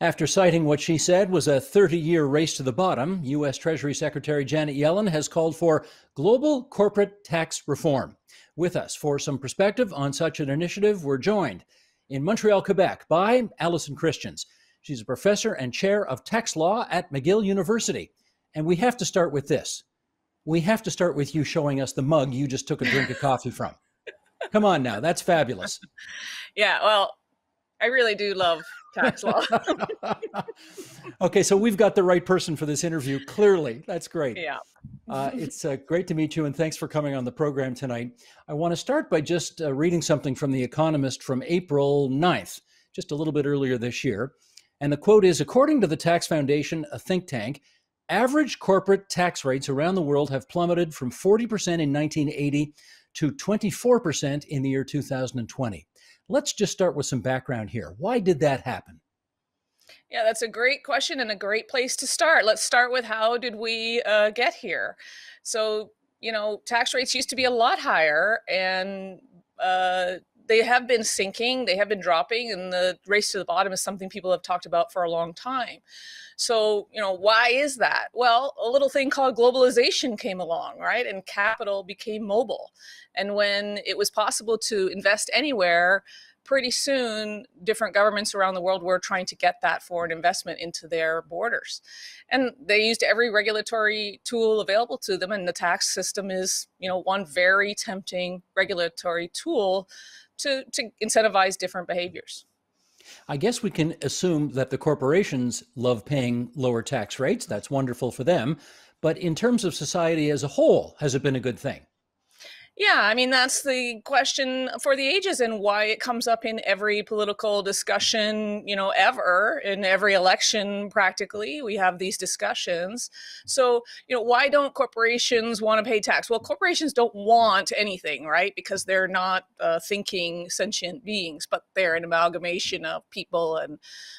After citing what she said was a 30 year race to the bottom, U.S. Treasury Secretary Janet Yellen has called for global corporate tax reform. With us for some perspective on such an initiative, we're joined in Montreal, Quebec by Allison Christians. She's a professor and chair of tax law at McGill University. And we have to start with this. We have to start with you showing us the mug you just took a drink of coffee from. Come on now, that's fabulous. Yeah, well, I really do love tax law. okay, so we've got the right person for this interview. Clearly, that's great. Yeah. uh, it's uh, great to meet you, and thanks for coming on the program tonight. I want to start by just uh, reading something from The Economist from April 9th, just a little bit earlier this year. And the quote is According to the Tax Foundation, a think tank, average corporate tax rates around the world have plummeted from 40% in 1980 to 24% in the year 2020. Let's just start with some background here. Why did that happen? Yeah, that's a great question and a great place to start. Let's start with how did we uh, get here? So, you know, tax rates used to be a lot higher and uh, they have been sinking, they have been dropping, and the race to the bottom is something people have talked about for a long time. So, you know, why is that? Well, a little thing called globalization came along, right? And capital became mobile. And when it was possible to invest anywhere, pretty soon different governments around the world were trying to get that foreign investment into their borders and they used every regulatory tool available to them and the tax system is you know one very tempting regulatory tool to, to incentivize different behaviors. I guess we can assume that the corporations love paying lower tax rates. That's wonderful for them. But in terms of society as a whole, has it been a good thing? Yeah, I mean, that's the question for the ages and why it comes up in every political discussion, you know, ever, in every election practically. We have these discussions. So, you know, why don't corporations want to pay tax? Well, corporations don't want anything, right? Because they're not uh, thinking sentient beings, but they're an amalgamation of people and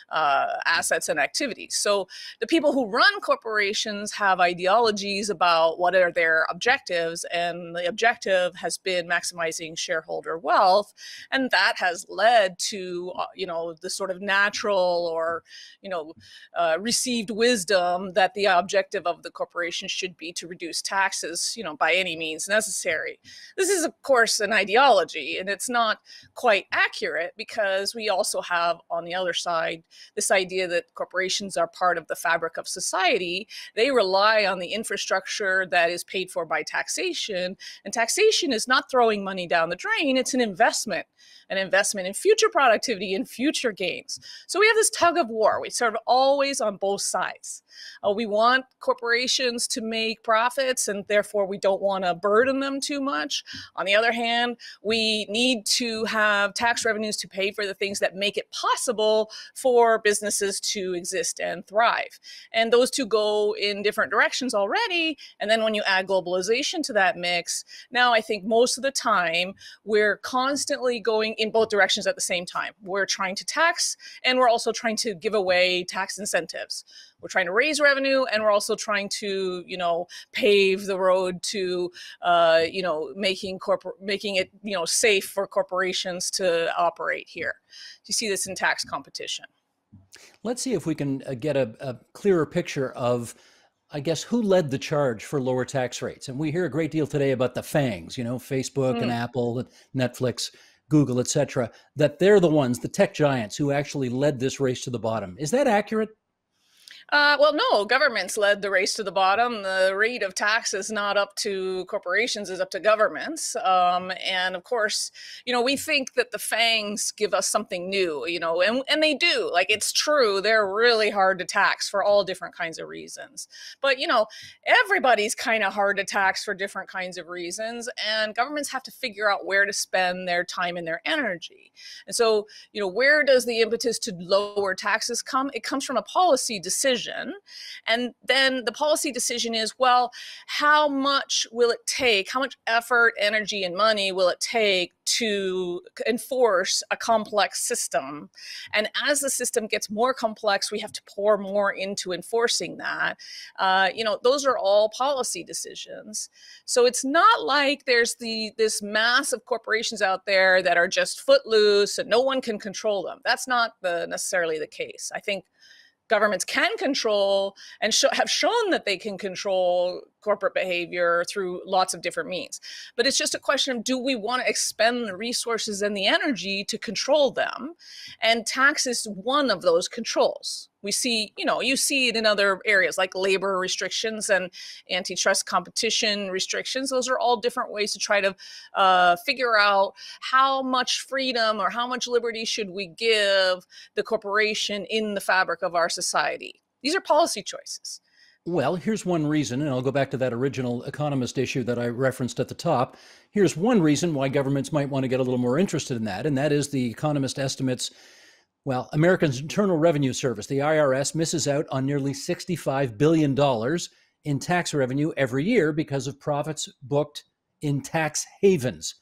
uh, assets and activities. So the people who run corporations have ideologies about what are their objectives, and the objective has been maximizing shareholder wealth and that has led to uh, you know the sort of natural or you know uh, received wisdom that the objective of the corporation should be to reduce taxes you know by any means necessary. This is of course an ideology and it's not quite accurate because we also have on the other side this idea that corporations are part of the fabric of society. They rely on the infrastructure that is paid for by taxation and taxation is not throwing money down the drain, it's an investment, an investment in future productivity and future gains. So we have this tug of war. We sort of always on both sides. Uh, we want corporations to make profits and therefore we don't want to burden them too much. On the other hand, we need to have tax revenues to pay for the things that make it possible for businesses to exist and thrive. And those two go in different directions already. And then when you add globalization to that mix, now I think most of the time we're constantly going in both directions at the same time. We're trying to tax and we're also trying to give away tax incentives. We're trying to raise revenue and we're also trying to you know pave the road to uh, you know making corporate making it you know safe for corporations to operate here. You see this in tax competition? Let's see if we can uh, get a, a clearer picture of I guess who led the charge for lower tax rates? And we hear a great deal today about the FANGs, you know, Facebook mm. and Apple, and Netflix, Google, etc. That they're the ones, the tech giants, who actually led this race to the bottom. Is that accurate? Uh, well, no, governments led the race to the bottom. The rate of tax is not up to corporations, is up to governments. Um, and of course, you know, we think that the fangs give us something new, you know, and, and they do. Like, it's true, they're really hard to tax for all different kinds of reasons. But, you know, everybody's kind of hard to tax for different kinds of reasons. And governments have to figure out where to spend their time and their energy. And so, you know, where does the impetus to lower taxes come? It comes from a policy decision decision. And then the policy decision is well, how much will it take? How much effort, energy, and money will it take to enforce a complex system. And as the system gets more complex, we have to pour more into enforcing that. Uh, you know, those are all policy decisions. So it's not like there's the this mass of corporations out there that are just footloose and no one can control them. That's not the necessarily the case. I think governments can control and sh- have shown that they can control corporate behavior through lots of different means. But it's just a question of do we want to expend the resources and the energy to control them? And tax is one of those controls. We see, you know, you see it in other areas like labor restrictions and antitrust competition restrictions. Those are all different ways to try to uh, figure out how much freedom or how much liberty should we give the corporation in the fabric of our society. These are policy choices. Well, here's one reason, and I'll go back to that original economist issue that I referenced at the top. Here's one reason why governments might want to get a little more interested in that, and that is the economist estimates. Well, America's Internal Revenue Service, the IRS, misses out on nearly $65 billion in tax revenue every year because of profits booked in tax havens.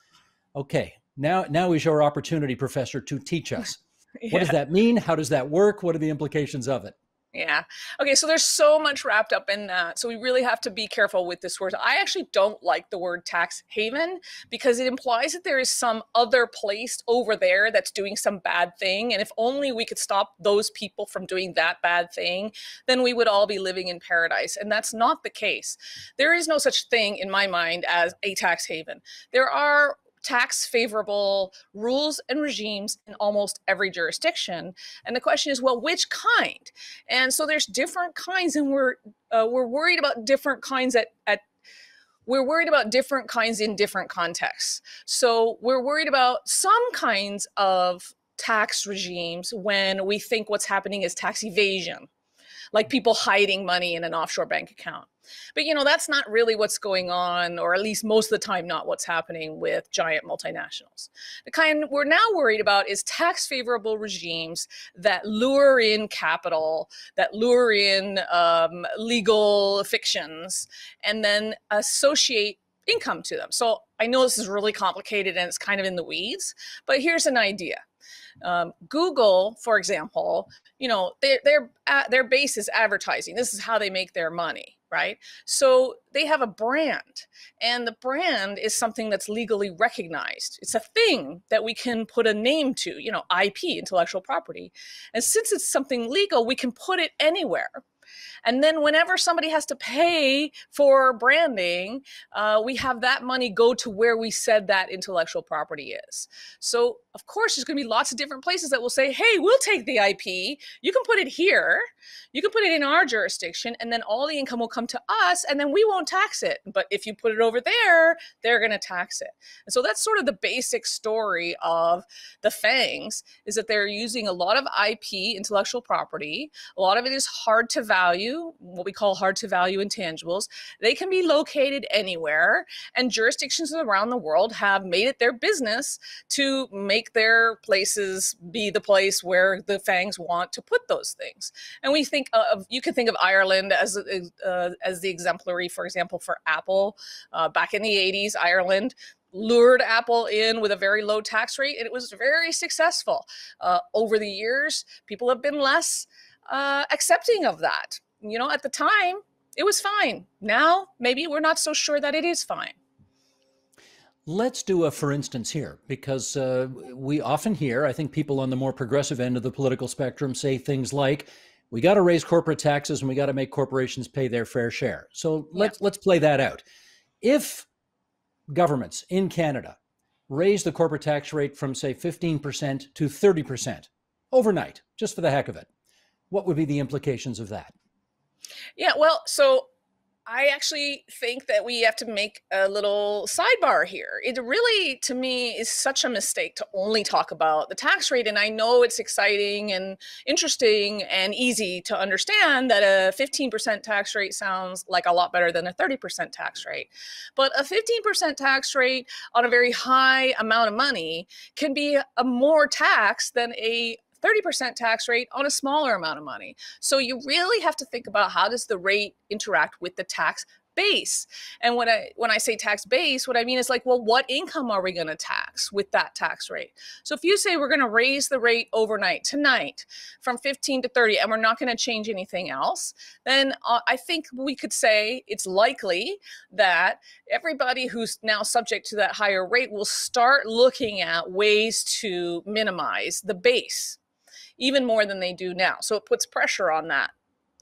Okay, now, now is your opportunity, Professor, to teach us. yeah. What does that mean? How does that work? What are the implications of it? Yeah. Okay. So there's so much wrapped up in that. So we really have to be careful with this word. I actually don't like the word tax haven because it implies that there is some other place over there that's doing some bad thing. And if only we could stop those people from doing that bad thing, then we would all be living in paradise. And that's not the case. There is no such thing in my mind as a tax haven. There are tax favorable rules and regimes in almost every jurisdiction. And the question is, well, which kind? And so there's different kinds, and we're uh, we're worried about different kinds at at we're worried about different kinds in different contexts. So we're worried about some kinds of tax regimes when we think what's happening is tax evasion, like people hiding money in an offshore bank account. But you know, that's not really what's going on, or at least most of the time, not what's happening with giant multinationals. The kind we're now worried about is tax favorable regimes that lure in capital, that lure in um, legal fictions, and then associate income to them. So I know this is really complicated and it's kind of in the weeds, but here's an idea. Um, Google, for example, you know, their their their base is advertising. This is how they make their money, right? So they have a brand, and the brand is something that's legally recognized. It's a thing that we can put a name to, you know, IP, intellectual property. And since it's something legal, we can put it anywhere. And then whenever somebody has to pay for branding, uh, we have that money go to where we said that intellectual property is. So, of course, there's going to be lots of different places that will say, hey, we'll take the IP. You can put it here. You can put it in our jurisdiction, and then all the income will come to us, and then we won't tax it. But if you put it over there, they're going to tax it. And so that's sort of the basic story of the FANGs is that they're using a lot of IP, intellectual property. A lot of it is hard to value, what we call hard to value intangibles. They can be located anywhere, and jurisdictions around the world have made it their business to make their places be the place where the FANGs want to put those things. And we think of, you can think of Ireland as, uh, as the exemplary, for example, for Apple. Uh, back in the 80s, Ireland lured Apple in with a very low tax rate, and it was very successful. Uh, over the years, people have been less uh, accepting of that. You know, at the time, it was fine. Now, maybe we're not so sure that it is fine. Let's do a for instance here, because uh, we often hear, I think people on the more progressive end of the political spectrum say things like, we got to raise corporate taxes and we got to make corporations pay their fair share. So let's yeah. let's play that out. If governments in Canada raise the corporate tax rate from say 15% to 30% overnight, just for the heck of it, what would be the implications of that? Yeah, well, so I actually think that we have to make a little sidebar here. It really, to me, is such a mistake to only talk about the tax rate. And I know it's exciting and interesting and easy to understand that a 15% tax rate sounds like a lot better than a 30% tax rate. But a 15% tax rate on a very high amount of money can be a more tax than a 30% tax rate on a smaller amount of money. So you really have to think about how does the rate interact with the tax base. And when I when I say tax base, what I mean is like, well, what income are we going to tax with that tax rate? So if you say we're going to raise the rate overnight tonight from 15 to 30 and we're not going to change anything else, then uh, I think we could say it's likely that everybody who's now subject to that higher rate will start looking at ways to minimize the base even more than they do now. So it puts pressure on that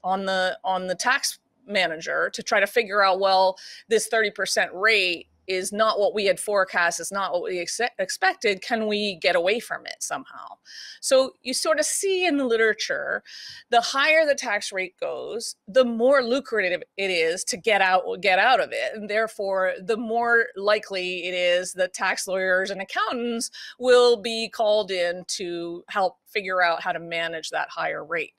on the on the tax manager to try to figure out well this 30% rate is not what we had forecast is not what we ex- expected can we get away from it somehow? So you sort of see in the literature the higher the tax rate goes the more lucrative it is to get out get out of it and therefore the more likely it is that tax lawyers and accountants will be called in to help figure out how to manage that higher rate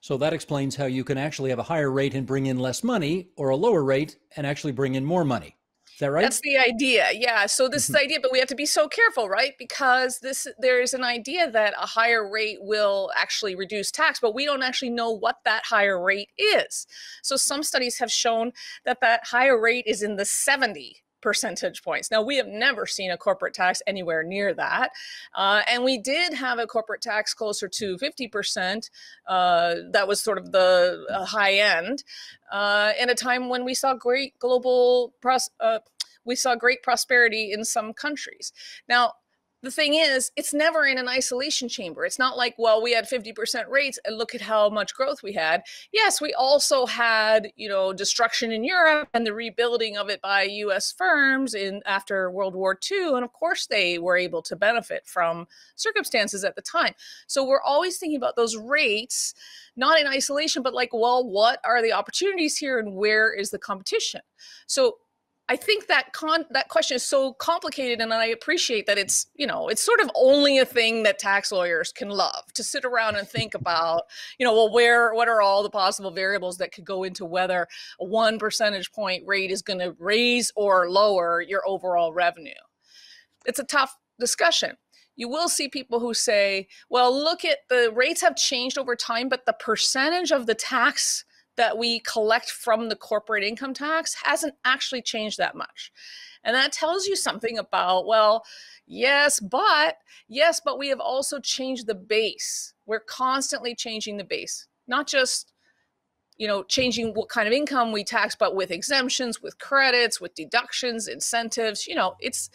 so that explains how you can actually have a higher rate and bring in less money, or a lower rate and actually bring in more money. Is that right? That's the idea. Yeah. So this is the mm-hmm. idea, but we have to be so careful, right? Because this there's an idea that a higher rate will actually reduce tax, but we don't actually know what that higher rate is. So some studies have shown that that higher rate is in the 70 percentage points. Now, we have never seen a corporate tax anywhere near that. Uh, and we did have a corporate tax closer to 50%. Uh, that was sort of the uh, high end uh, in a time when we saw great global uh, we saw great prosperity in some countries. Now, the thing is, it's never in an isolation chamber. It's not like, well, we had 50% rates and look at how much growth we had. Yes, we also had, you know, destruction in Europe and the rebuilding of it by US firms in after World War II. And of course they were able to benefit from circumstances at the time. So we're always thinking about those rates, not in isolation, but like, well, what are the opportunities here and where is the competition? So I think that con- that question is so complicated, and I appreciate that it's you know it's sort of only a thing that tax lawyers can love to sit around and think about you know well where what are all the possible variables that could go into whether a one percentage point rate is going to raise or lower your overall revenue. It's a tough discussion. You will see people who say, well, look at the rates have changed over time, but the percentage of the tax that we collect from the corporate income tax hasn't actually changed that much. And that tells you something about, well, yes, but, yes, but we have also changed the base. We're constantly changing the base, not just you know changing what kind of income we tax but with exemptions with credits with deductions incentives you know it's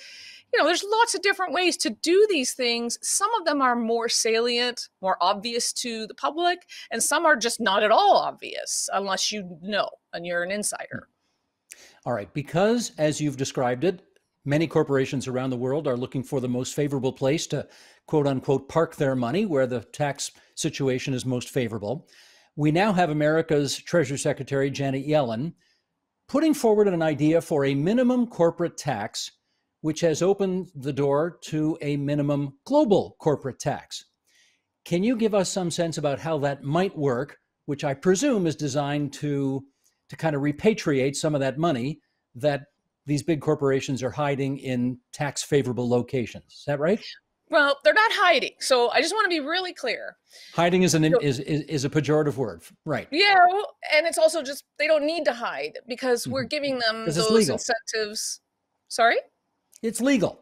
you know, there's lots of different ways to do these things. Some of them are more salient, more obvious to the public, and some are just not at all obvious unless you know and you're an insider. All right, because as you've described it, many corporations around the world are looking for the most favorable place to quote unquote park their money where the tax situation is most favorable. We now have America's Treasury Secretary Janet Yellen putting forward an idea for a minimum corporate tax which has opened the door to a minimum global corporate tax. Can you give us some sense about how that might work, which I presume is designed to, to kind of repatriate some of that money that these big corporations are hiding in tax favorable locations? Is that right? Well, they're not hiding. So I just want to be really clear. Hiding is an so, is, is, is a pejorative word, right? Yeah, and it's also just they don't need to hide because mm-hmm. we're giving them those incentives. Sorry? It's legal.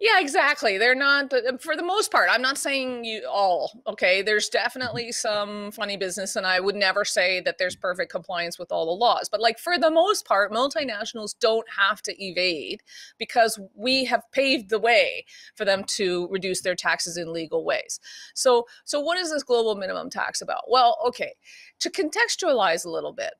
Yeah, exactly. They're not, for the most part, I'm not saying you all, okay? There's definitely mm-hmm. some funny business, and I would never say that there's perfect compliance with all the laws. But, like, for the most part, multinationals don't have to evade because we have paved the way for them to reduce their taxes in legal ways. So, so what is this global minimum tax about? Well, okay, to contextualize a little bit,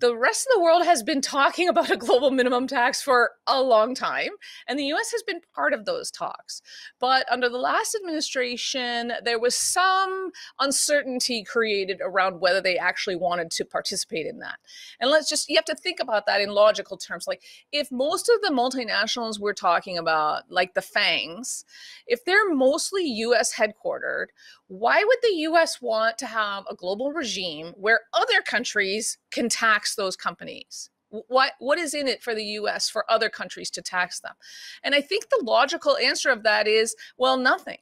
the rest of the world has been talking about a global minimum tax for a long time, and the US has been part of those talks. But under the last administration, there was some uncertainty created around whether they actually wanted to participate in that. And let's just, you have to think about that in logical terms. Like, if most of the multinationals we're talking about, like the FANGs, if they're mostly US headquartered, why would the US want to have a global regime where other countries can tax those companies? What what is in it for the US for other countries to tax them? And I think the logical answer of that is well nothing.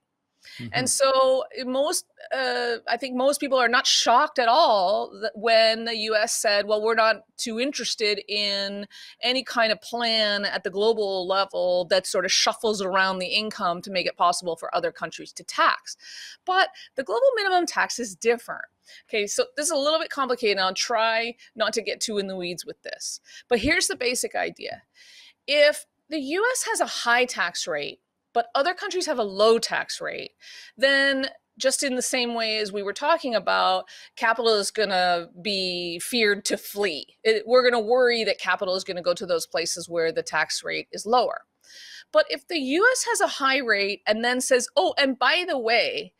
Mm-hmm. And so most, uh, I think most people are not shocked at all when the U.S. said, "Well, we're not too interested in any kind of plan at the global level that sort of shuffles around the income to make it possible for other countries to tax." But the global minimum tax is different. Okay, so this is a little bit complicated. And I'll try not to get too in the weeds with this. But here's the basic idea: if the U.S. has a high tax rate but other countries have a low tax rate, then just in the same way as we were talking about, capital is going to be feared to flee. It, we're going to worry that capital is going to go to those places where the tax rate is lower. But if the US has a high rate and then says, oh, and by the way,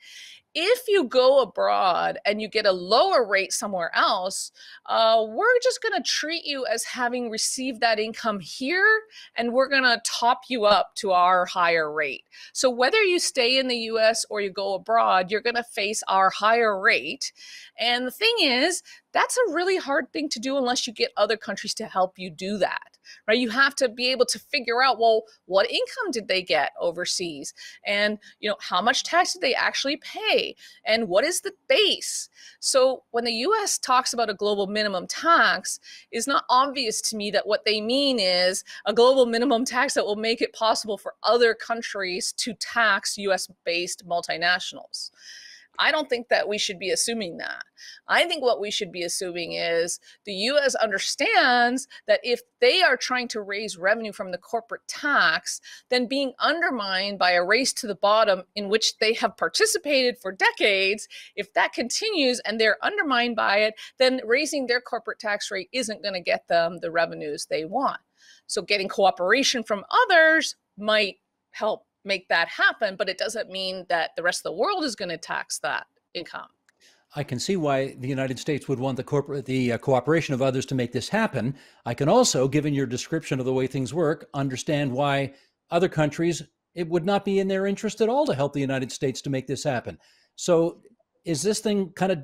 if you go abroad and you get a lower rate somewhere else, uh, we're just going to treat you as having received that income here and we're going to top you up to our higher rate. So whether you stay in the US or you go abroad, you're going to face our higher rate. And the thing is, that's a really hard thing to do unless you get other countries to help you do that right? You have to be able to figure out well what income did they get overseas? And you know how much tax did they actually pay? And what is the base? So when the US talks about a global minimum tax it's not obvious to me that what they mean is a global minimum tax that will make it possible for other countries to tax US based multinationals I don't think that we should be assuming that. I think what we should be assuming is the US understands that if they are trying to raise revenue from the corporate tax, then being undermined by a race to the bottom in which they have participated for decades, if that continues and they're undermined by it, then raising their corporate tax rate isn't going to get them the revenues they want. So getting cooperation from others might help make that happen, but it doesn't mean that the rest of the world is going to tax that income. I can see why the United States would want the corporate the uh, cooperation of others to make this happen. I can also, given your description of the way things work, understand why other countries it would not be in their interest at all to help the United States to make this happen. So, is this thing kind of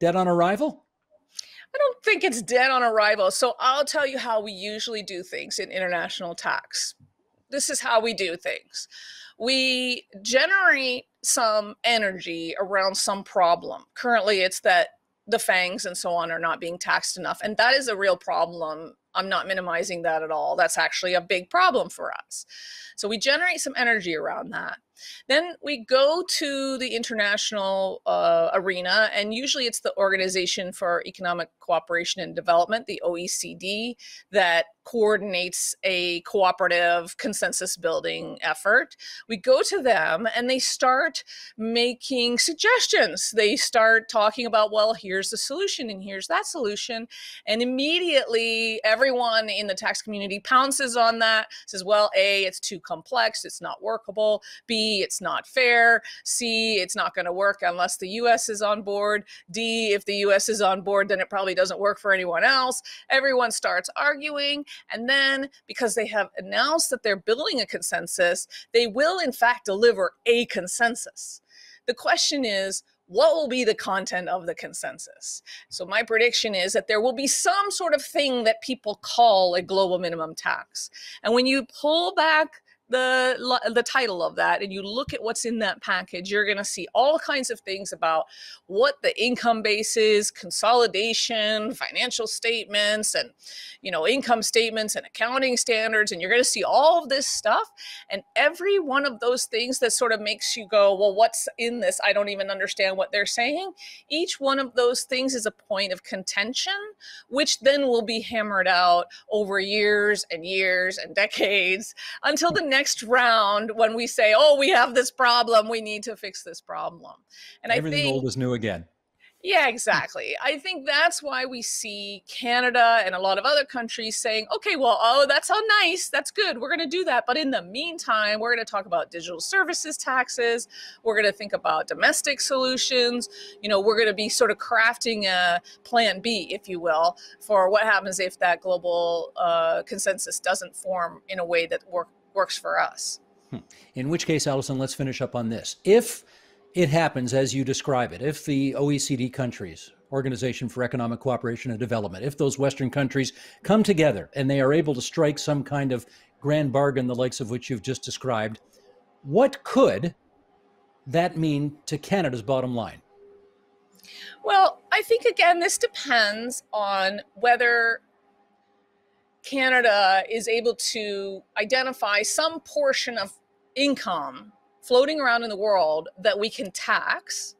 dead on arrival? I don't think it's dead on arrival. So I'll tell you how we usually do things in international tax this is how we do things. We generate some energy around some problem. Currently, it's that the FANGs and so on are not being taxed enough. And that is a real problem. I'm not minimizing that at all. That's actually a big problem for us. So we generate some energy around that. Then we go to the international uh, arena, and usually it's the Organization for Economic Cooperation and Development, the OECD, that coordinates a cooperative consensus building effort. We go to them and they start making suggestions. They start talking about, well, here's the solution and here's that solution. And immediately everyone in the tax community pounces on that, says, well, A, it's too complex, it's not workable. B, it's not fair. C, it's not going to work unless the US is on board. D, if the US is on board, then it probably doesn't work for anyone else. Everyone starts arguing. And then because they have announced that they're building a consensus, they will in fact deliver a consensus. The question is, what will be the content of the consensus? So, my prediction is that there will be some sort of thing that people call a global minimum tax. And when you pull back the the title of that and you look at what's in that package you're going to see all kinds of things about what the income base is consolidation financial statements and you know income statements and accounting standards and you're going to see all of this stuff and every one of those things that sort of makes you go well what's in this? I don't even understand what they're saying. Each one of those things is a point of contention which then will be hammered out over years and years and decades until the next round when we say, "Oh, we have this problem. We need to fix this problem." And everything I think, old is new again. Yeah, exactly. I think that's why we see Canada and a lot of other countries saying, okay, well, oh, that's all nice. That's good. We're going to do that. But in the meantime, we're going to talk about digital services taxes. We're going to think about domestic solutions. You know, we're going to be sort of crafting a plan B, if you will, for what happens if that global uh, consensus doesn't form in a way that work, works for us. Hmm. In which case, Allison, let's finish up on this. If it happens as you describe it, if the OECD countries, Organization for Economic Cooperation and Development, if those Western countries come together and they are able to strike some kind of grand bargain, the likes of which you've just described, what could that mean to Canada's bottom line? Well, I think again, this depends on whether Canada is able to identify some portion of income floating around in the world that we can tax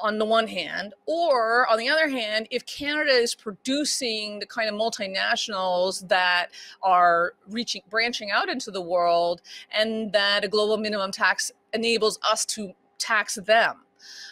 on the one hand, or on the other hand, if Canada is producing the kind of multinationals that are reaching, branching out into the world, and that a global minimum tax enables us to tax them,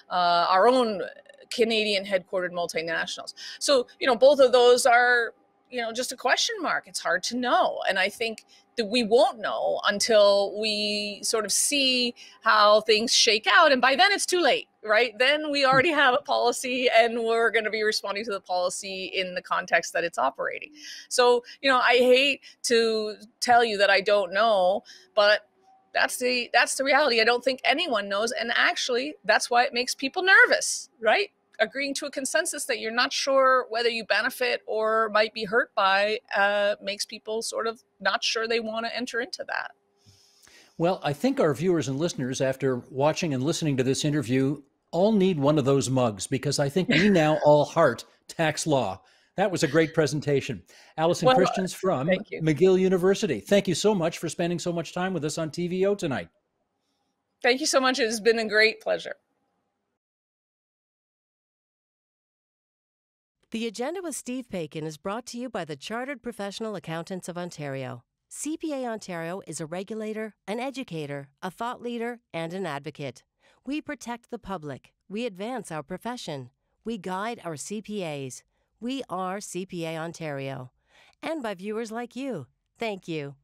uh, our own Canadian headquartered multinationals. So, you know, both of those are you know just a question mark. It's hard to know and i think that we won't know until we sort of see how things shake out and by then it's too late right? Then we hmm. already have a policy and we're going to be responding to the policy in the context that it's operating. So you know i hate to tell you that i don't know but that's the that's the reality. I don't think anyone knows and actually that's why it makes people nervous right agreeing to a consensus that you're not sure whether you benefit or might be hurt by uh, makes people sort of not sure they want to enter into that. Well, I think our viewers and listeners, after watching and listening to this interview, all need one of those mugs because I think we now all heart tax law. That was a great presentation. Allison well, Christians from McGill University. Thank you so much for spending so much time with us on TVO tonight. Thank you so much. It's been a great pleasure. The Agenda with Steve Paikin is brought to you by the Chartered Professional Accountants of Ontario. CPA Ontario is a regulator, an educator, a thought leader, and an advocate. We protect the public. We advance our profession. We guide our CPAs. We are CPA Ontario. And by viewers like you. Thank you.